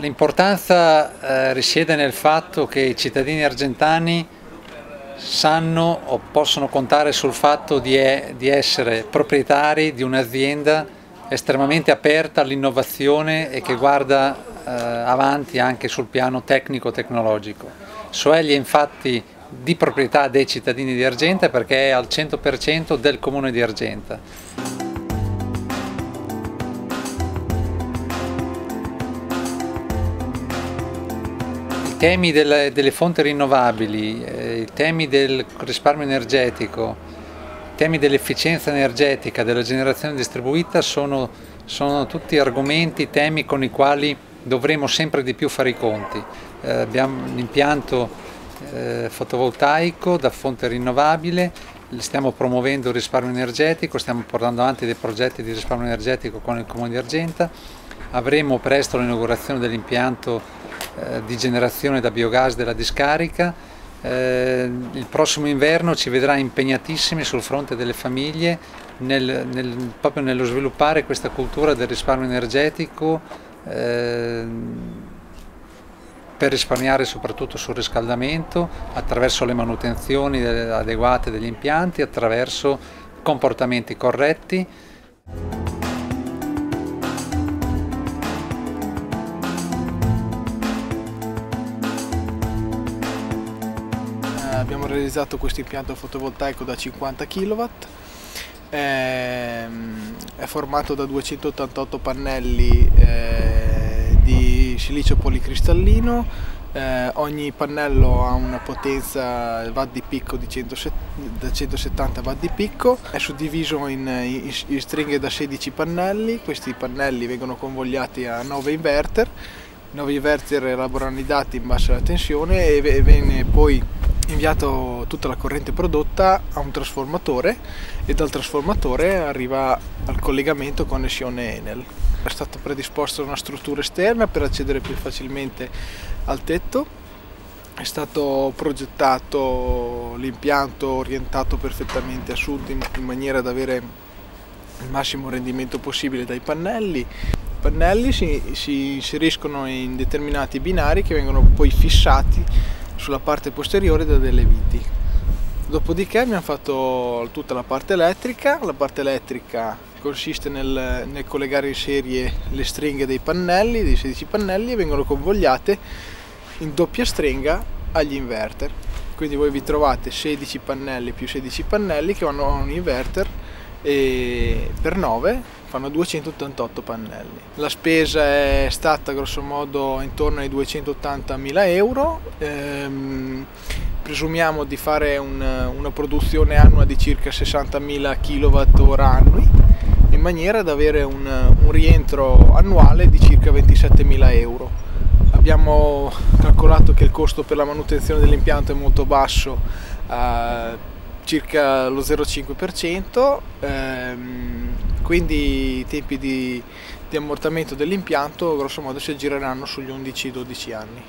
L'importanza eh, risiede nel fatto che i cittadini argentani sanno o possono contare sul fatto di, è, di essere proprietari di un'azienda estremamente aperta all'innovazione e che guarda eh, avanti anche sul piano tecnico-tecnologico. Soegli è infatti di proprietà dei cittadini di Argenta perché è al 100% del comune di Argenta. Temi delle, delle fonti rinnovabili, eh, i temi del risparmio energetico, i temi dell'efficienza energetica, della generazione distribuita sono, sono tutti argomenti, temi con i quali dovremo sempre di più fare i conti. Eh, abbiamo un impianto eh, fotovoltaico da fonte rinnovabile, stiamo promuovendo il risparmio energetico, stiamo portando avanti dei progetti di risparmio energetico con il Comune di Argenta, avremo presto l'inaugurazione dell'impianto di generazione da biogas della discarica. Eh, il prossimo inverno ci vedrà impegnatissimi sul fronte delle famiglie nel, nel, proprio nello sviluppare questa cultura del risparmio energetico eh, per risparmiare soprattutto sul riscaldamento attraverso le manutenzioni adeguate degli impianti, attraverso comportamenti corretti. Abbiamo realizzato questo impianto fotovoltaico da 50 kW è, è formato da 288 pannelli eh, di silicio policristallino eh, ogni pannello ha una potenza watt di picco di 100, da 170 watt di picco. È suddiviso in, in, in stringhe da 16 pannelli. Questi pannelli vengono convogliati a 9 inverter. 9 inverter elaborano i dati in base alla tensione e viene poi inviato tutta la corrente prodotta a un trasformatore e dal trasformatore arriva al collegamento connessione Enel. È stata predisposta una struttura esterna per accedere più facilmente al tetto, è stato progettato l'impianto orientato perfettamente a sud in, maniera da avere il massimo rendimento possibile dai pannelli. I pannelli si, si inseriscono in determinati binari che vengono poi fissati sulla parte posteriore da delle viti. Dopodiché abbiamo fatto tutta la parte elettrica, la parte elettrica consiste nel, nel, collegare in serie le stringhe dei pannelli, dei 16 pannelli e vengono convogliate in doppia stringa agli inverter. Quindi voi vi trovate 16 pannelli più 16 pannelli che vanno a un inverter e per 9 fanno 288 pannelli. La spesa è stata grosso modo intorno ai 280 mila euro, ehm, presumiamo di fare un, una produzione annua di circa 60 mila kWh annui in maniera da avere un, un rientro annuale di circa 27 mila euro. Abbiamo calcolato che il costo per la manutenzione dell'impianto è molto basso, eh, circa lo 0,5%. Ehm, quindi i tempi di, di ammortamento dell'impianto grosso modo si aggireranno sugli 11-12 anni.